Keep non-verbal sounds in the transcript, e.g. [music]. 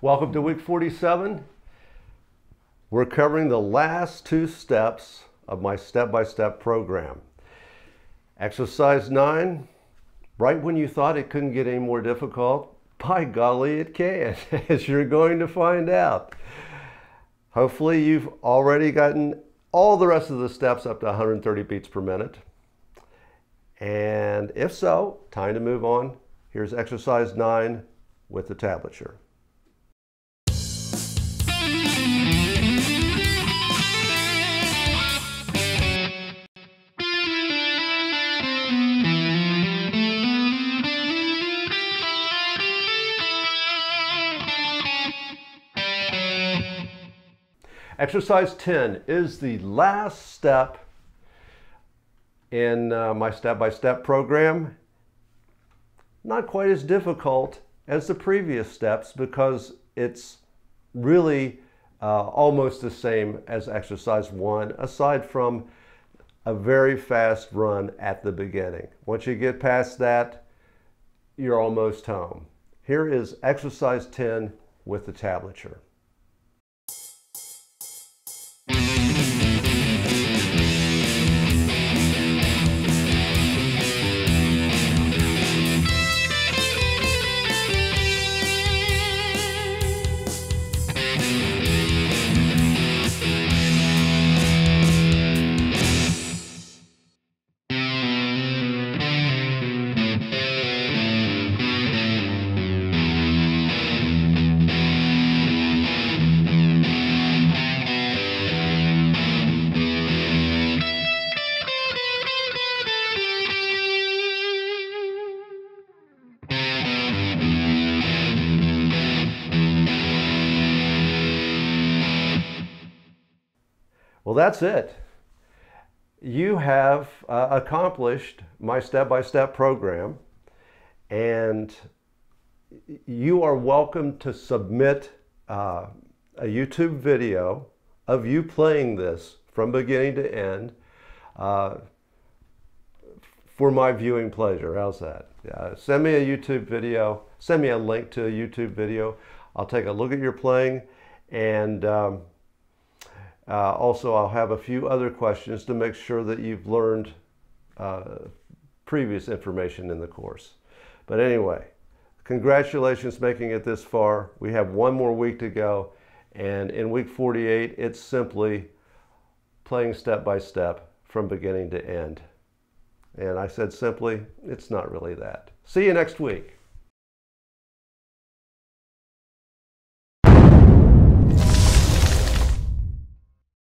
Welcome to week 47. We're covering the last two steps of my step-by-step program. Exercise 9, right when you thought it couldn't get any more difficult, by golly it can, [laughs] as you're going to find out. Hopefully you've already gotten all the rest of the steps up to 130 beats per minute. And if so, time to move on. Here's exercise 9 with the tablature. Exercise 10 is the last step in uh, my step-by-step -step program. Not quite as difficult as the previous steps because it's really uh, almost the same as exercise one, aside from a very fast run at the beginning. Once you get past that, you're almost home. Here is exercise 10 with the tablature. Well, that's it. You have uh, accomplished my step-by-step program and you are welcome to submit uh, a YouTube video of you playing this from beginning to end uh, for my viewing pleasure. How's that? Yeah, send me a YouTube video. Send me a link to a YouTube video. I'll take a look at your playing and um, uh, also, I'll have a few other questions to make sure that you've learned uh, previous information in the course. But anyway, congratulations making it this far. We have one more week to go. And in week 48, it's simply playing step by step from beginning to end. And I said simply, it's not really that. See you next week.